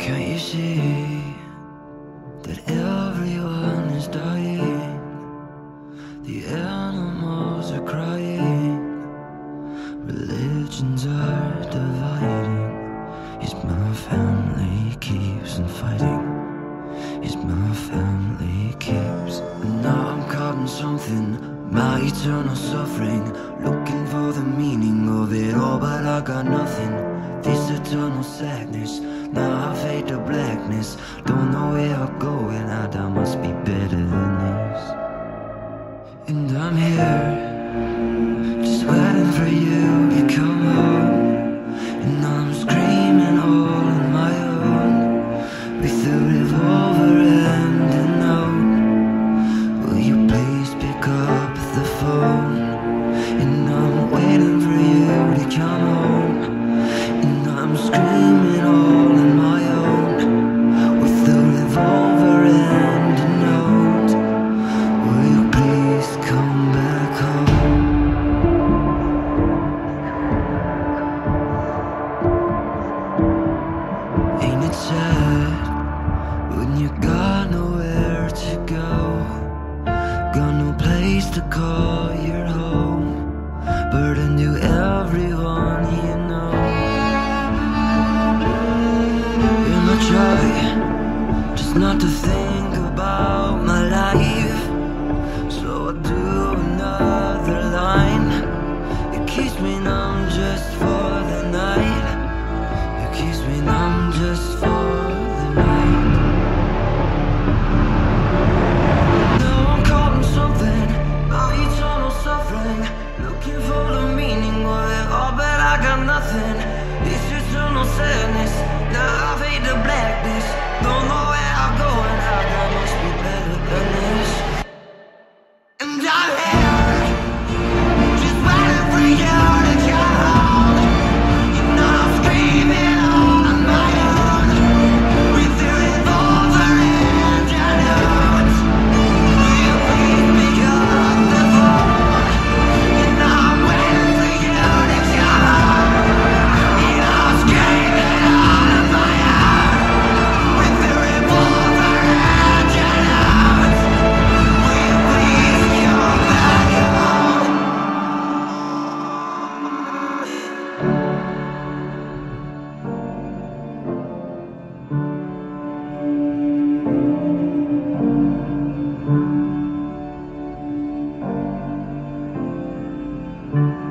Can't you see that everyone is dying? The animals are crying, religions are dividing. Is my family keeps on fighting. Is my family keeps. And now I'm caught in something, my eternal suffering. Looking for the meaning of it all, but I got nothing. This eternal sadness, now I fade to blackness. Don't know where I'm going, I I must be better than this. And I'm here, sad when you got nowhere to go? Got no place to call your home, burden to everyone you know. And I try just not to think about Thank